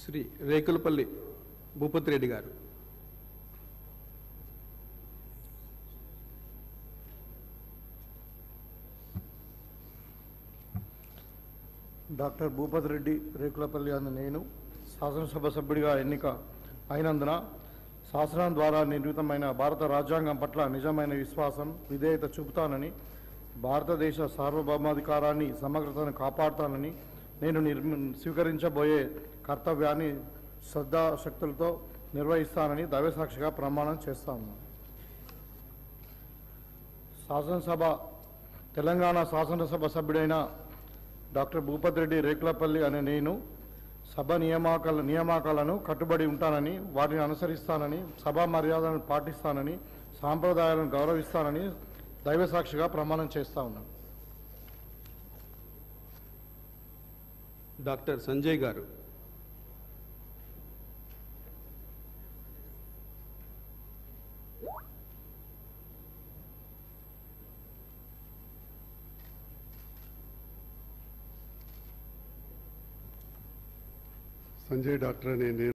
శ్రీ రేకులపల్లి భూపతి రెడ్డి గారు. డాక్టర్ భూపతి రెడ్డి రేకులపల్లి అన్న నేను శాసనసభ సభ్యుడిగా ఎన్నిక అయినందున శాసనం ద్వారా నిర్మితమైన భారత రాజ్యాంగం పట్ల నిజమైన విశ్వాసం విధేయత చూపుతానని భారతదేశ సార్వభౌమాధికారాన్ని సమగ్రతను కాపాడుతానని నేను నిర్మి స్వీకరించబోయే కర్తవ్యాన్ని శ్రద్ధాశక్తులతో నిర్వహిస్తానని దైవసాక్షిగా ప్రమాణం చేస్తాను. శాసనసభ తెలంగాణ శాసనసభ సభ్యుడైన డాక్టర్ భూపతి రెడ్డి రేకులపల్లి అనే నేను సభ నియామకాల నియామకాలను కట్టుబడి ఉంటానని వాటిని అనుసరిస్తానని సభా మర్యాదలను పాటిస్తానని సాంప్రదాయాలను గౌరవిస్తానని దైవసాక్షిగా ప్రమాణం చేస్తా ఉన్నాను. డాక్టర్ సంజయ్ గారు సంజయ్ డాక్టర్ అనే నేను